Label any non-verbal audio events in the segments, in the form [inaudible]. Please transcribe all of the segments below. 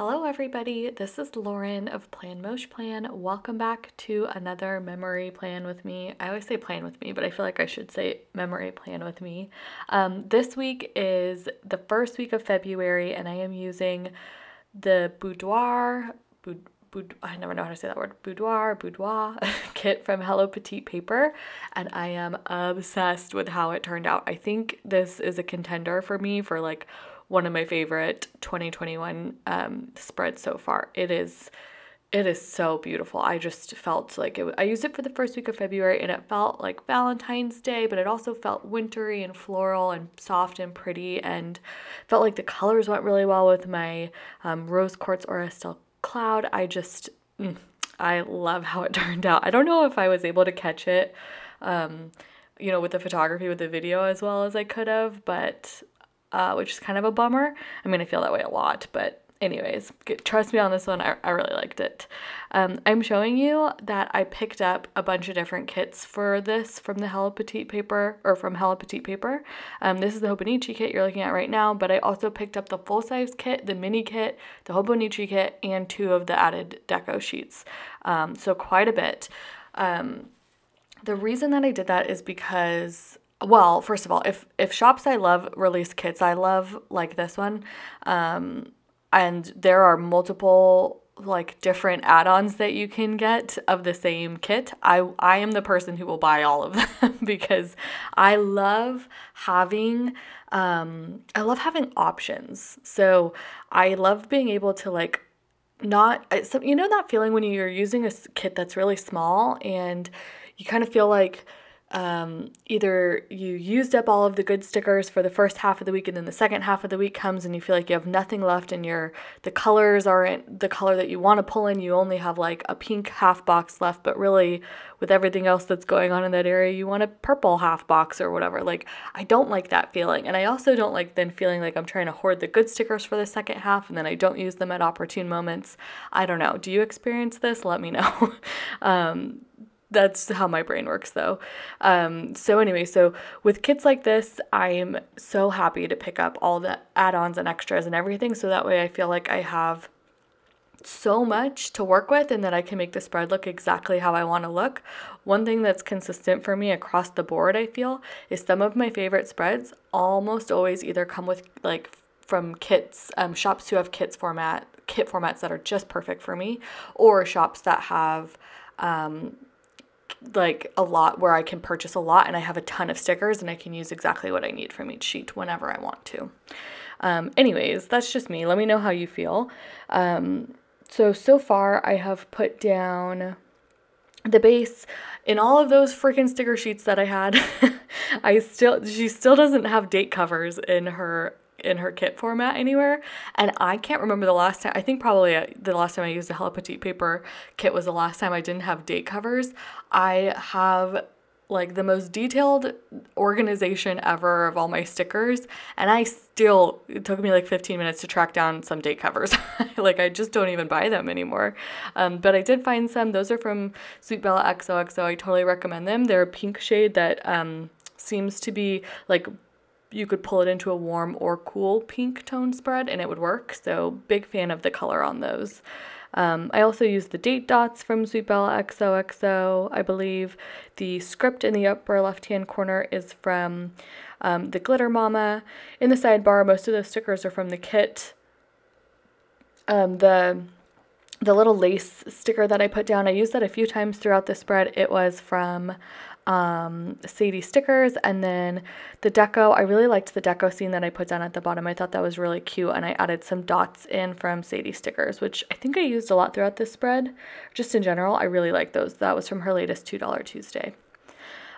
Hello, everybody. This is Lauren of Plan Mosh Plan. Welcome back to another memory plan with me. I always say plan with me, but I feel like I should say memory plan with me. Um, this week is the first week of February, and I am using the Boudoir. Boud- Boud- I never know how to say that word. Boudoir, boudoir [laughs] kit from Hello Petite Paper, and I am obsessed with how it turned out. I think this is a contender for me for like one of my favorite 2021 um, spreads so far. It is it is so beautiful. I just felt like it, I used it for the first week of February and it felt like Valentine's Day, but it also felt wintry and floral and soft and pretty and felt like the colors went really well with my um, rose quartz Aura Estelle cloud. I just, mm, I love how it [laughs] turned out. I don't know if I was able to catch it, um, you know, with the photography, with the video as well as I could have, but uh, which is kind of a bummer. I mean, I feel that way a lot, but anyways, trust me on this one. I, I really liked it. Um, I'm showing you that I picked up a bunch of different kits for this from the Hello Petite paper or from Hello Petite paper. Um, this is the Hobonichi kit you're looking at right now, but I also picked up the full size kit, the mini kit, the Hobonichi kit, and two of the added deco sheets. Um, so quite a bit. Um, the reason that I did that is because well, first of all, if if shops I love release kits, I love like this one. Um, and there are multiple like different add-ons that you can get of the same kit. I I am the person who will buy all of them [laughs] because I love having um I love having options. So I love being able to like not so you know that feeling when you're using a kit that's really small and you kind of feel like um, either you used up all of the good stickers for the first half of the week and then the second half of the week comes and you feel like you have nothing left and your the colors aren't the color that you want to pull in. You only have like a pink half box left but really with everything else that's going on in that area you want a purple half box or whatever. Like i don't like that feeling. And i also don't like then feeling like i'm trying to hoard the good stickers for the second half and then i don't use them at opportune moments. I don't know. Do you experience this? Let me know. [laughs] Um, that's how my brain works though. Um, so anyway, so with kits like this, I'm so happy to pick up all the add-ons and extras and everything so that way I feel like I have so much to work with and that I can make the spread look exactly how I want to look. One thing that's consistent for me across the board, I feel, is some of my favorite spreads almost always either come with like from kits, um, shops who have kits format, kit formats that are just perfect for me, or shops that have um, like a lot where I can purchase a lot and I have a ton of stickers and I can use exactly what I need from each sheet whenever I want to. Um, anyways, that's just me. Let me know how you feel. Um, so, so far I have put down the base in all of those freaking sticker sheets that I had. [laughs] I still, she still doesn't have date covers in her in her kit format anywhere. And I can't remember the last time, I think probably uh, the last time I used a Hello Petite paper kit was the last time I didn't have date covers. I have like the most detailed organization ever of all my stickers and I still it took me like 15 minutes to track down some date covers. [laughs] Like I just don't even buy them anymore. Um, but I did find some. Those are from Sweet Bella XOXO I totally recommend them. They're a pink shade that um, seems to be like you could pull it into a warm or cool pink tone spread and it would work. So big fan of the color on those. Um, I also use the date dots from Sweet Bella XOXO, I believe. The script in the upper left-hand corner is from um, the Glitter Momma. In the sidebar, most of those stickers are from the kit. Um, the the little lace sticker that I put down, I used that a few times throughout the spread. It was from um, Sadie stickers. And then the deco, I really liked the deco scene that I put down at the bottom. I thought that was really cute. And I added some dots in from Sadie stickers, which I think I used a lot throughout this spread. Just in general, I really like those. That was from her latest $2 Tuesday.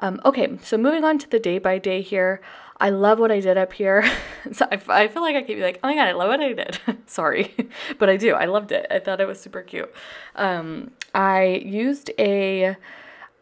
Um, okay, so moving on to the day by day here. I love what I did up here. [laughs] so I, I feel like I be like, oh my god, I love what I did. [laughs] Sorry, [laughs] but I do. I loved it. I thought it was super cute. Um, I used a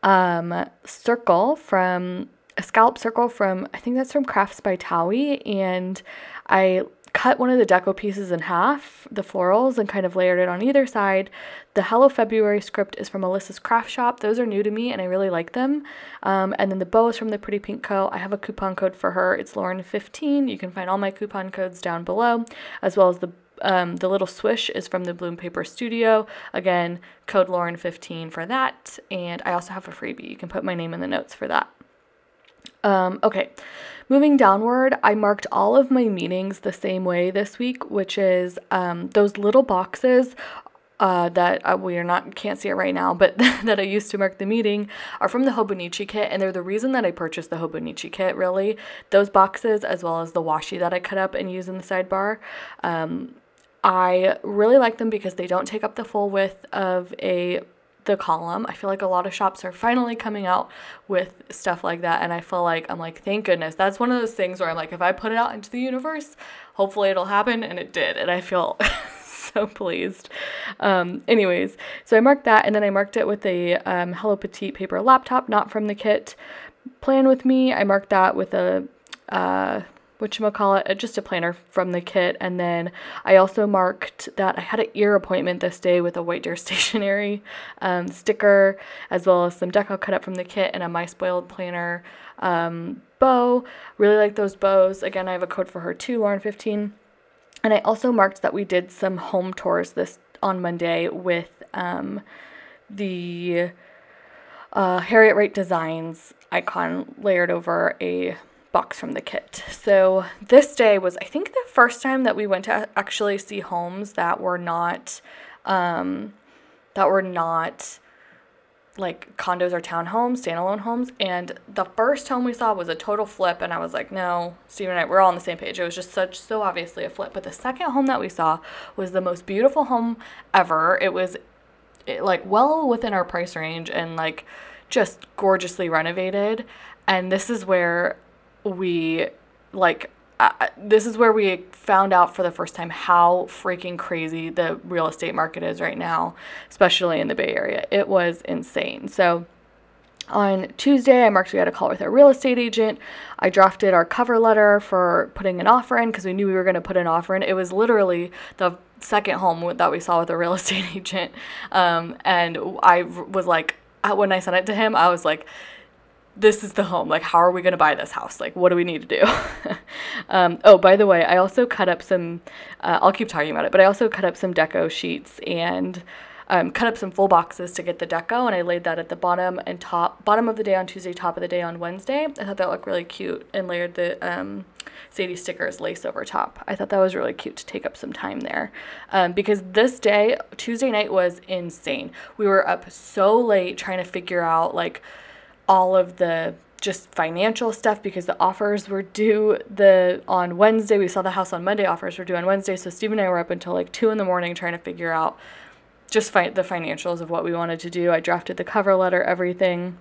um, circle from a scallop circle from I think that's from Crafts by Towie, and I cut one of the deco pieces in half, the florals, and kind of layered it on either side. The Hello February script is from Alyssa's Craft Shop. Those are new to me and I really like them. Um, and then the bow is from the Pretty Pink Co. I have a coupon code for her. It's Lauren15. You can find all my coupon codes down below, as well as the um, the little swish is from the Bloom Paper Studio. Again, code Lauren15 for that. And I also have a freebie. You can put my name in the notes for that. Um, okay, moving downward, I marked all of my meetings the same way this week, which is um, those little boxes uh, that uh, we are not can't see it right now, but [laughs] that I used to mark the meeting are from the Hobonichi kit, and they're the reason that I purchased the Hobonichi kit. Really, those boxes as well as the washi that I cut up and use in the sidebar. Um, I really like them because they don't take up the full width of a the column. I feel like a lot of shops are finally coming out with stuff like that and I feel like I'm like thank goodness. That's one of those things where I'm like if I put it out into the universe, hopefully it'll happen and it did and I feel [laughs] so pleased. Um, anyways, so I marked that and then I marked it with a um, Hello Petite paper laptop, not from the kit. Plan with me. I marked that with a uh, whatchamacallit, just a planner from the kit. And then I also marked that I had an ear appointment this day with a White [laughs] Deer Stationery um, sticker, as well as some deco cut up from the kit and a My Spoiled Planner um, bow. Really like those bows. Again, I have a code for her too, Lauren15. And I also marked that we did some home tours this on Monday with um, the uh, Harriet Wright Designs icon layered over a box from the kit. So this day was, I think, the first time that we went to actually see homes that were not, um, that were not like condos or townhomes, standalone homes. And the first home we saw was a total flip, and I was like, no, Steven and I, we're all on the same page. It was just such, so obviously a flip. But the second home that we saw was the most beautiful home ever. It was it, like well within our price range and like just gorgeously renovated. And this is where we like uh, this is where we found out for the first time how freaking crazy the real estate market is right now, especially in the Bay Area. It was insane. So on Tuesday, I marked we had a call with our real estate agent. I drafted our cover letter for putting an offer in because we knew we were going to put an offer in. It was literally the second home that we saw with a real [laughs] estate agent. Um, and I was like, when I sent it to him, I was like, this is the home. Like, how are we going to buy this house? Like, what do we need to do? [laughs] um, oh, by the way, I also cut up some, uh, I'll keep talking about it, but I also cut up some deco sheets and um, cut up some full boxes to get the deco, and I laid that at the bottom and top, bottom of the day on Tuesday, top of the day on Wednesday. I thought that looked really cute and layered the um, Sadie stickers lace over top. I thought that was really cute to take up some time there um, because this day, Tuesday night, was insane. We were up so late trying to figure out, like, all of the just financial stuff because the offers were due the on Wednesday. We saw the house on Monday. Offers were due on Wednesday. So Steve and I were up until like two in the morning trying to figure out just fight the financials of what we wanted to do. I drafted the cover letter, everything.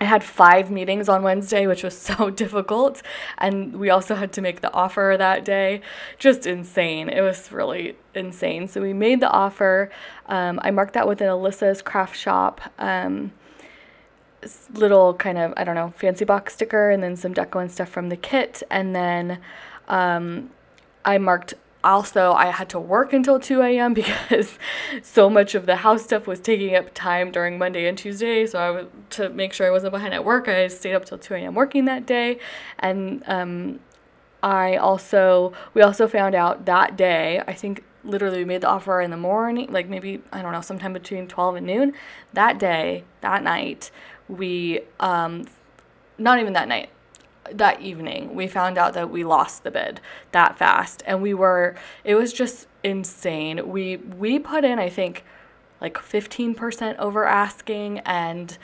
I had five meetings on Wednesday, which was [laughs] so difficult. And we also had to make the offer that day. Just insane. It was really insane. So we made the offer. Um, I marked that with an Alyssa's craft shop. Um, little kind of, I don't know, fancy box sticker and then some deco and stuff from the kit. And then um, I marked also I had to work until 2 a.m. [laughs] because so much of the house stuff was taking up time during Monday and Tuesday. So I was, to make sure I wasn't behind at work, I stayed up till 2 a.m. working that day. And um, I also, we also found out that day, I think literally we made the offer in the morning, like maybe, I don't know, sometime between 12 and noon. That day, that night, we um, not even that night that evening we found out that we lost the bid that fast. And we were it was just insane. We we put in i think like 15% over asking and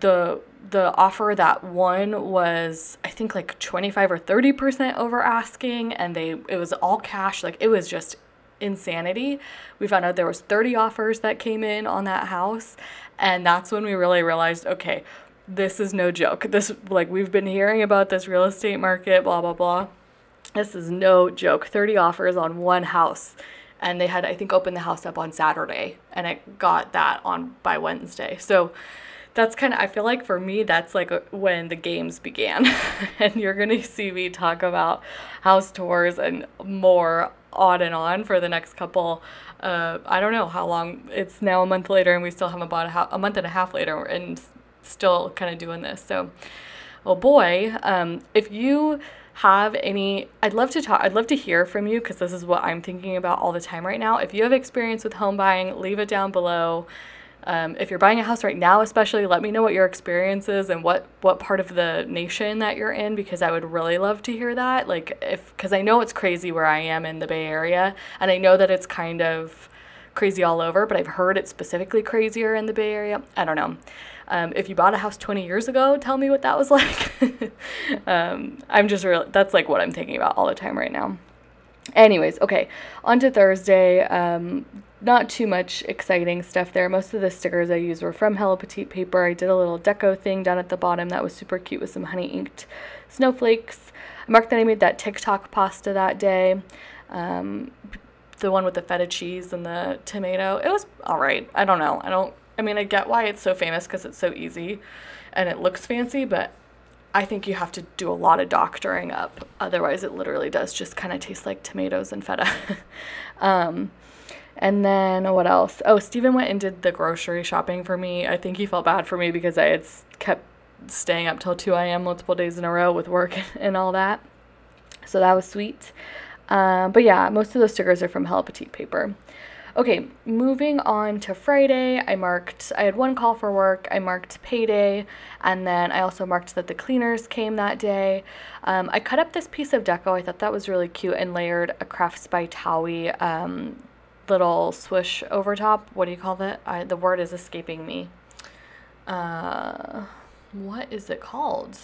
the the offer that won was i think like 25 or 30% over asking and they it was all cash. Like it was just insanity we found out there was 30 offers that came in on that house and that's when we really realized okay, this is no joke. This, like, we've been hearing about this real estate market, blah, blah, blah. This is no joke. 30 offers on one house. And they had, I think, opened the house up on Saturday, and it got that on by Wednesday. So, that's kind of i feel like for me that's like uh, when the games began [laughs] and you're going to see me talk about house tours and more on and on for the next couple uh, I don't know how long. It's now a month later, and we still haven't bought a, a month and a half later, and still kind of doing this. So, oh boy, um, if you have any I'd love to talk I'd love to hear from you because this is what I'm thinking about all the time right now. If you have experience with home buying, leave it down below. Um, if you're buying a house right now, especially, let me know what your experience is and what what part of the nation that you're in because I would really love to hear that. Like if because I know it's crazy where I am in the Bay Area, and I know that it's kind of crazy all over, but I've heard it's specifically crazier in the Bay Area. I don't know. Um, if you bought a house 20 years ago, tell me what that was [laughs] like. um, I'm just really that's like what I'm thinking about all the time right now. Anyways, okay, on to Thursday. Um, not too much exciting stuff there. Most of the stickers I used were from Hello Petite paper. I did a little deco thing down at the bottom that was super cute with some honey inked snowflakes. I marked that I made that TikTok pasta that day. Um, the one with the feta cheese and the tomato. It was all right. I don't know. I don't, I mean, I get why it's so famous because it's so easy and it looks fancy, but I think you have to do a lot of doctoring up. Otherwise, it literally does just kind of taste like tomatoes and feta. [laughs] um, and then what else? Oh, Steven went and did the grocery shopping for me. I think he felt bad for me because I had kept staying up till 2 a.m. multiple days in a row with work [laughs] and all that. So that was sweet. Um, but yeah, most of those stickers are from Hello Petite paper. Okay, moving on to Friday, I marked, I had one call for work, I marked payday, and then I also marked that the cleaners came that day. Um, I cut up this piece of deco, I thought that was really cute, and layered a Crafts by Towie um, little swish over top. What do you call that? I, the word is escaping me. Uh, what is it called?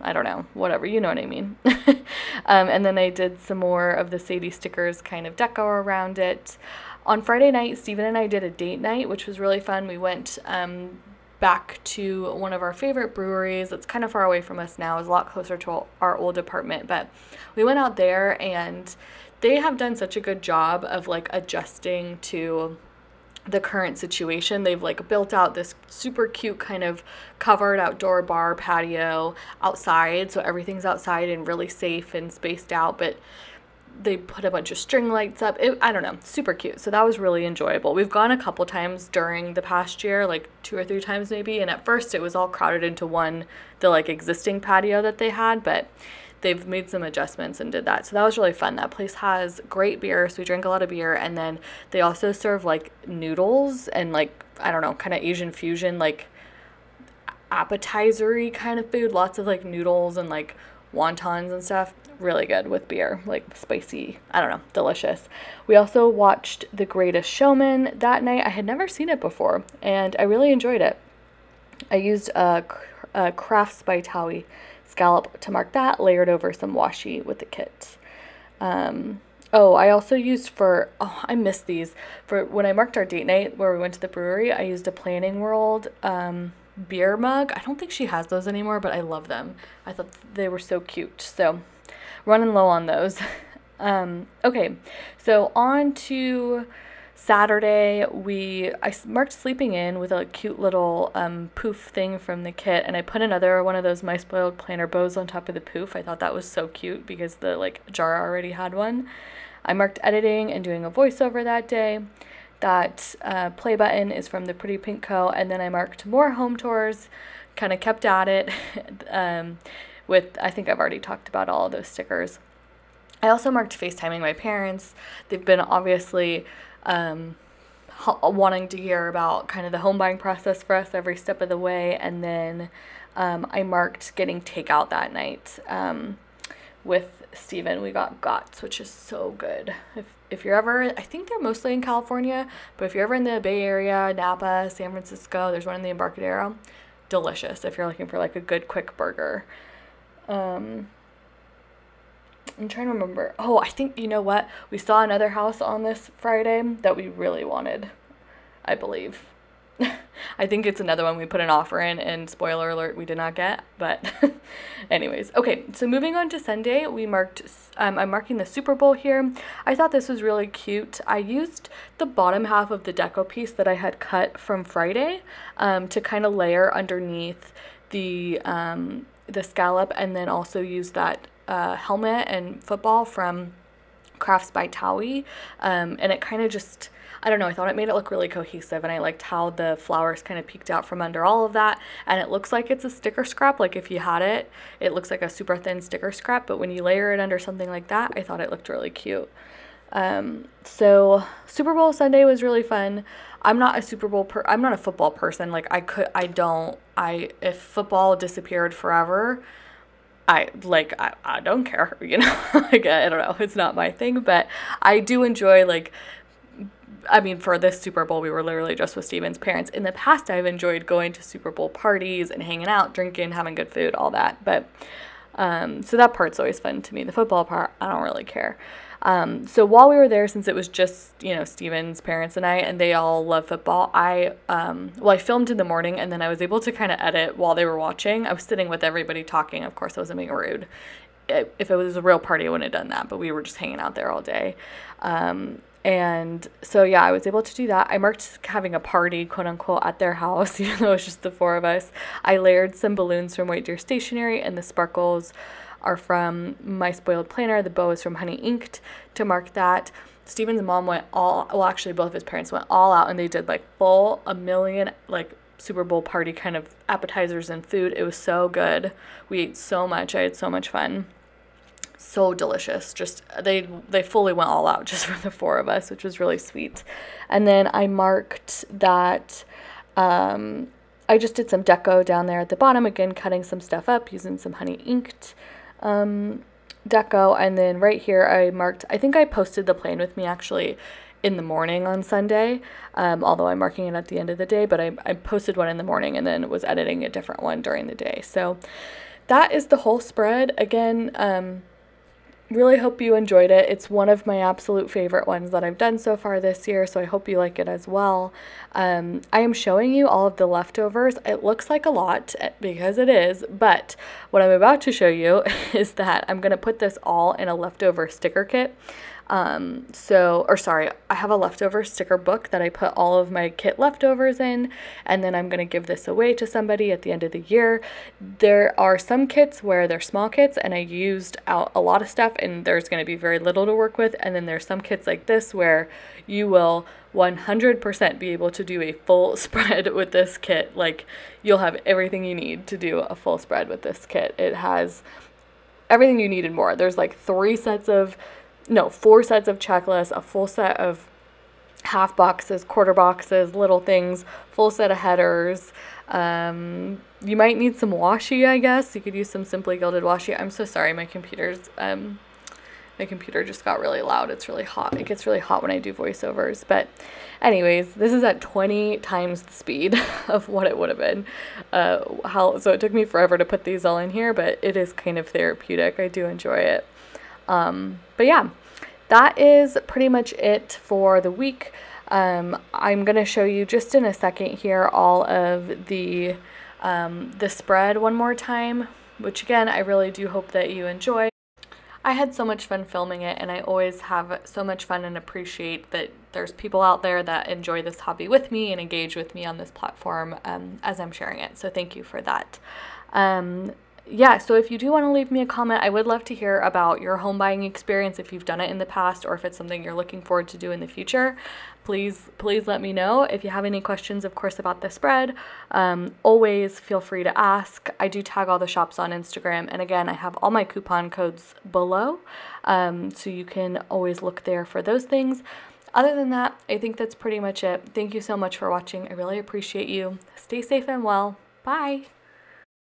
I don't know. Whatever. You know what I mean. [laughs] um, and then I did some more of the Sadie stickers kind of deco around it. On Friday night, Stephen and I did a date night, which was really fun. We went um, back to one of our favorite breweries. It's kind of far away from us now. It's a lot closer to our old apartment, but we went out there and they have done such a good job of like adjusting to the current situation. They've like built out this super cute kind of covered outdoor bar patio outside, so everything's outside and really safe and spaced out, but they put a bunch of string lights up. It, I don't know, super cute. So that was really enjoyable. We've gone a couple times during the past year, like two or three times maybe, and at first it was all crowded into one the like existing patio that they had, but they've made some adjustments and did that. So that was really fun. That place has great beer, so we drank a lot of beer, and then they also serve like noodles and like I don't know, kind of Asian fusion like appetizery kind of food. Lots of like noodles and like wontons and stuff. Really good with beer, like spicy. I don't know, delicious. We also watched The Greatest Showman that night. I had never seen it before, and I really enjoyed it. I used uh, a, a uh, Crafts by Towie scallop to mark that, layered over some washi with the kit. Um, oh, I also used for, oh, I missed these. For when I marked our date night where we went to the brewery, I used a Planning World um, beer mug. I don't think she has those anymore, but I love them. I thought they were so cute. So running low on those. [laughs] um, okay, so on to Saturday, we I marked sleeping in with a cute little um, poof thing from the kit, and I put another one of those my spoiled planner bows on top of the poof. I thought that was so cute because the like jar already had one. I marked editing and doing a voiceover that day. That uh, play button is from the Pretty Pink Co. And then I marked more home tours, kind of kept at it [laughs] um, with, I think I've already talked about all those stickers. I also marked FaceTiming my parents. They've been obviously um, wanting to hear about kind of the home buying process for us every step of the way. And then um, I marked getting takeout that night um, with Steven. We got Gott's, which is so good. If, if you're ever, I think they're mostly in California, but if you're ever in the Bay Area, Napa, San Francisco, there's one in the Embarcadero. Delicious if you're looking for like a good quick burger. Um, I'm trying to remember. Oh, I think you know what? We saw another house on this Friday that we really wanted. I believe. [laughs] I think it's another one we put an offer in, and spoiler alert, we did not get. But, [laughs] anyways, okay. So moving on to Sunday, we marked. Um, I'm marking the Super Bowl here. I thought this was really cute. I used the bottom half of the deco piece that I had cut from Friday um, to kind of layer underneath the um, the scallop, and then also use that uh, helmet and football from Crafts by Towie, um, and it kind of just I don't know, I thought it made it look really cohesive and I liked how the flowers kind of peeked out from under all of that. And it looks like it's a sticker scrap. Like if you had it, it looks like a super thin sticker scrap. But when you layer it under something like that, I thought it looked really cute. Um, so Super Bowl Sunday was really fun. I'm not a Super Bowl per I'm not a football person. Like I could I don't I if football disappeared forever, I like I, I don't care, [laughs] you know. like I don't know, it's not my thing, but I do enjoy like I mean, for this Super Bowl, we were literally just with Steven's parents. In the past, I've enjoyed going to Super Bowl parties and hanging out, drinking, having good food, all that. But um, so that part's always fun to me. The football part, I don't really care. Um, so while we were there, since it was just you know Steven's parents and I, and they all love football, I um, well I filmed in the morning and then I was able to kind of edit while they were watching. I was sitting with everybody talking. Of course, I wasn't being rude. If it was a real party, I wouldn't have done that. But we were just hanging out there all day. Um, and so yeah, I was able to do that. I marked having a party, quote unquote, at their house, [laughs] even though it was just the four of us. I layered some balloons from White Deer Stationery and the sparkles are from My Spoiled Planner. The bow is from Honey Inked to mark that. Steven's mom went all, well, actually, both of his parents went all out and they did like full a million, like Super Bowl party kind of appetizers and food. It was so good. We ate so much. I had so much fun. So delicious. Just they they fully went all out [laughs] just for the four of us, which was really sweet. And then I marked that um, I just did some deco down there at the bottom again, cutting some stuff up using some honey inked um, deco. And then right here, I marked, I think I posted the plan with me actually in the morning on Sunday, um, although I'm marking it at the end of the day, but I, I posted one in the morning and then was editing a different one during the day. So that is the whole spread. Again, um, really hope you enjoyed it. It's one of my absolute favorite ones that I've done so far this year, so I hope you like it as well. Um, I am showing you all of the leftovers. It looks like a lot eh, because it is, but what I'm about to show you [laughs] is that I'm going to put this all in a leftover sticker kit. Um, so, or sorry, I have a leftover sticker book that I put all of my kit leftovers in, and then I'm going to give this away to somebody at the end of the year. There are some kits where they're small kits, and I used out a lot of stuff, and there's going to be very little to work with. And then there's some kits like this where you will 100% be able to do a full [laughs] spread with this kit. Like, you'll have everything you need to do a full spread with this kit. It has everything you need and more. There's like three sets of no, four sets of checklists, a full set of half boxes, quarter boxes, little things, full set of headers. Um, you might need some washi, I guess. You could use some Simply Gilded washi. I'm so sorry, my computer's, um, my computer just got really loud. It's really hot. It gets really hot when I do voiceovers. But anyways, this is at 20 times the speed [laughs] of what it would have been. Uh, how, so it took me forever to put these all in here, but it is kind of therapeutic. I do enjoy it. Um, but yeah, that is pretty much it for the week. Um, I'm going to show you just in a second here all of the, um, the spread one more time, which again, I really do hope that you enjoy. I had so much fun filming it, and I always have so much fun and appreciate that there's people out there that enjoy this hobby with me and engage with me on this platform um, as I'm sharing it. So thank you for that. Um, yeah, so if you do want to leave me a comment, I would love to hear about your home buying experience if you've done it in the past or if it's something you're looking forward to do in the future. Please, please let me know. If you have any questions, of course, about the spread, um, always feel free to ask. I do tag all the shops on Instagram, and again, I have all my coupon codes below, um, so you can always look there for those things. Other than that, I think that's pretty much it. Thank you so much for watching. I really appreciate you. Stay safe and well. Bye.